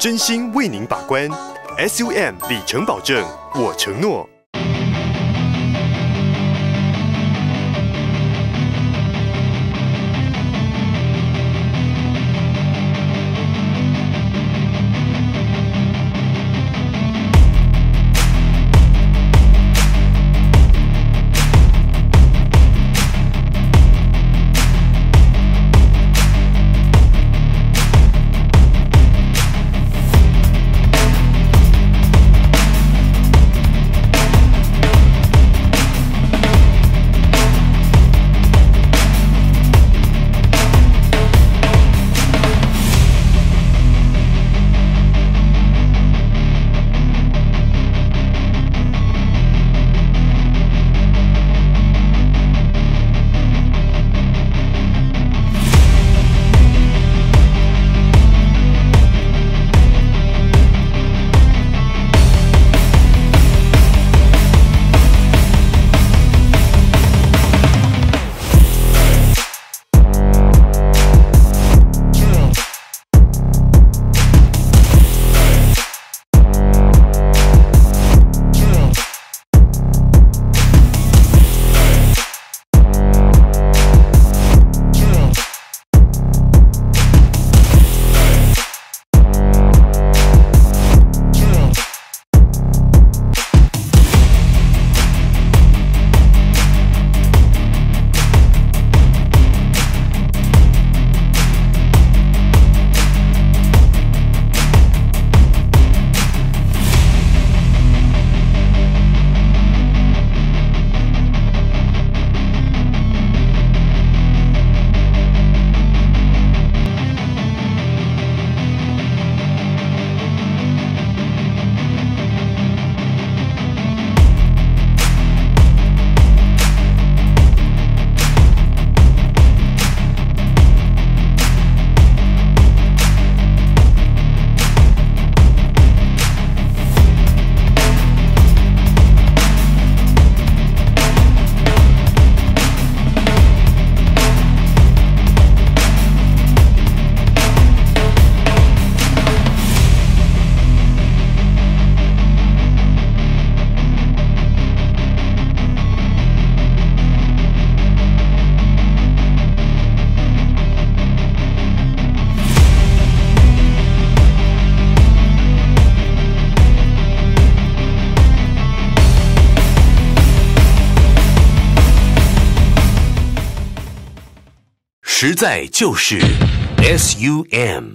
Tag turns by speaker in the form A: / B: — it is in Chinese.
A: 真心为您把关，SUM 里程保证，我承诺。
B: 实在就是 S U M。